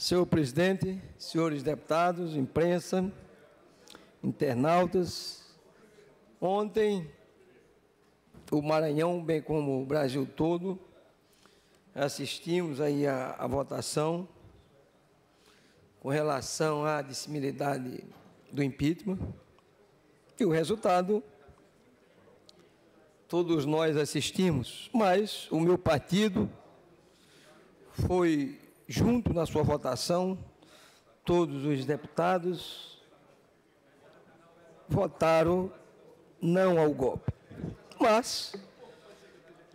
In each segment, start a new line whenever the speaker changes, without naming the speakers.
Senhor presidente, senhores deputados, imprensa, internautas, ontem o Maranhão, bem como o Brasil todo, assistimos aí a, a votação com relação à dissimilidade do impeachment e o resultado todos nós assistimos, mas o meu partido foi junto na sua votação, todos os deputados votaram não ao golpe. Mas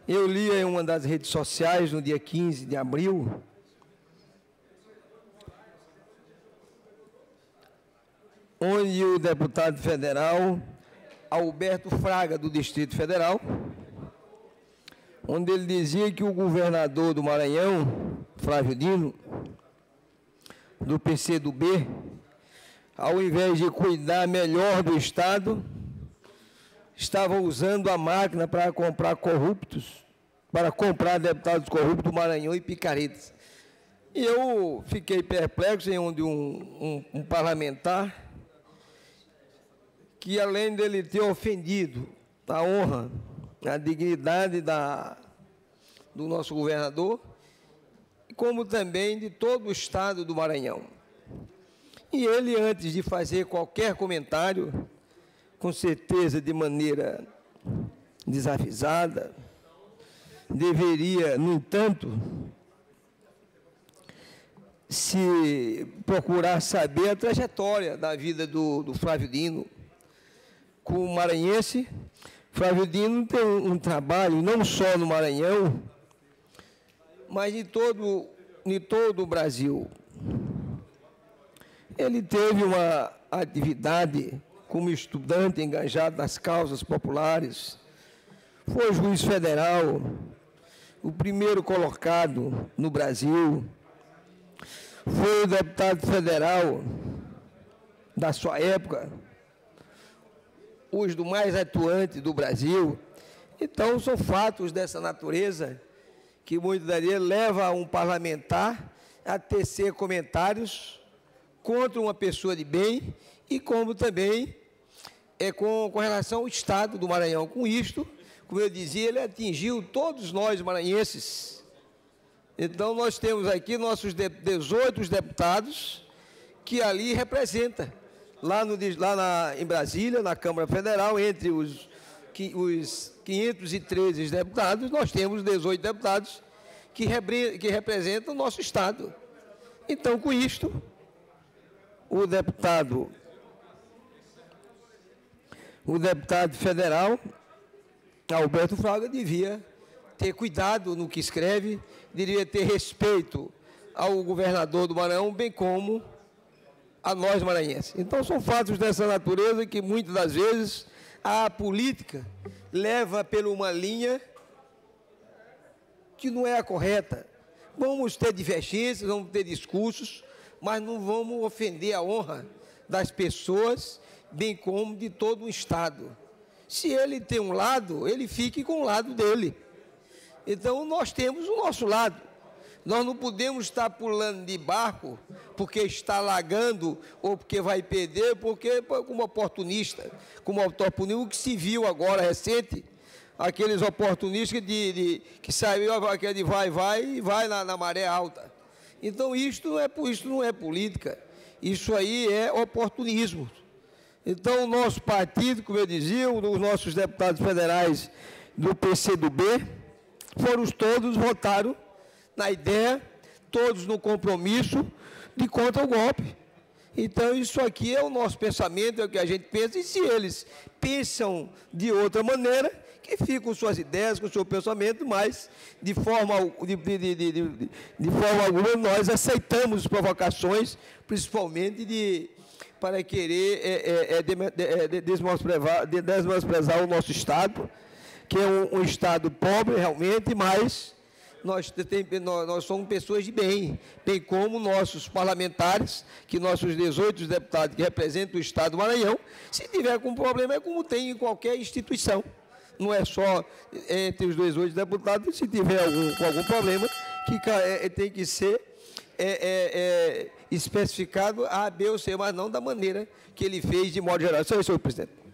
eu li em uma das redes sociais no dia 15 de abril onde o deputado federal Alberto Fraga, do Distrito Federal, onde ele dizia que o governador do Maranhão, Flávio Dino, do PCdoB, ao invés de cuidar melhor do Estado, estava usando a máquina para comprar corruptos, para comprar deputados corruptos do Maranhão e picaretas. E eu fiquei perplexo em onde um, um, um parlamentar que além dele ter ofendido a honra, a dignidade da, do nosso governador, como também de todo o estado do Maranhão. E ele, antes de fazer qualquer comentário, com certeza de maneira desavisada, deveria, no entanto, se procurar saber a trajetória da vida do, do Flávio Dino, com o maranhense. Flávio Dino tem um trabalho não só no Maranhão, mas em todo, em todo o Brasil. Ele teve uma atividade como estudante engajado nas causas populares, foi juiz federal, o primeiro colocado no Brasil, foi o deputado federal da sua época, os do mais atuante do Brasil. Então, são fatos dessa natureza que muitas vezes leva um parlamentar a tecer comentários contra uma pessoa de bem e como também é com, com relação ao Estado do Maranhão. Com isto, como eu dizia, ele atingiu todos nós maranhenses. Então, nós temos aqui nossos 18 deputados que ali representam lá, no, lá na, em Brasília, na Câmara Federal, entre os, os 513 deputados, nós temos 18 deputados que, que representam o nosso Estado. Então, com isto, o deputado, o deputado federal, Alberto Fraga, devia ter cuidado no que escreve, devia ter respeito ao governador do Maranhão, bem como a nós maranhenses. Então, são fatos dessa natureza que muitas das vezes a política leva por uma linha que não é a correta. Vamos ter divergências, vamos ter discursos, mas não vamos ofender a honra das pessoas, bem como de todo o Estado. Se ele tem um lado, ele fique com o lado dele. Então, nós temos o nosso lado. Nós não podemos estar pulando de barco porque está lagando ou porque vai perder, porque como oportunista, como oportunista, o que se viu agora recente, aqueles oportunistas de, de que saiu aquele vai, vai e vai na, na, maré alta. Então isto não, é, isto não é política, isso aí é oportunismo. Então o nosso partido, como eu dizia, os nossos deputados federais do PCdoB, foram todos, votaram na ideia, todos no compromisso de contra o golpe. Então, isso aqui é o nosso pensamento, é o que a gente pensa, e se eles pensam de outra maneira, que ficam com suas ideias, com o seu pensamento, mas de forma, de, de, de, de forma alguma nós aceitamos provocações, principalmente de, para querer é, é, é, desmenosprezar o nosso Estado, que é um, um Estado pobre realmente, mas nós, tem, nós, nós, somos pessoas de bem, bem como nossos parlamentares, que nossos 18 deputados que representam o Estado do Maranhão, se tiver com problema é como tem em qualquer instituição. Não é só entre os 18 deputados, se tiver algum, algum problema, que é, é, tem que ser é, é, é, especificado A, B ou C, mas não da maneira que ele fez de modo geral. Só isso, senhor presidente.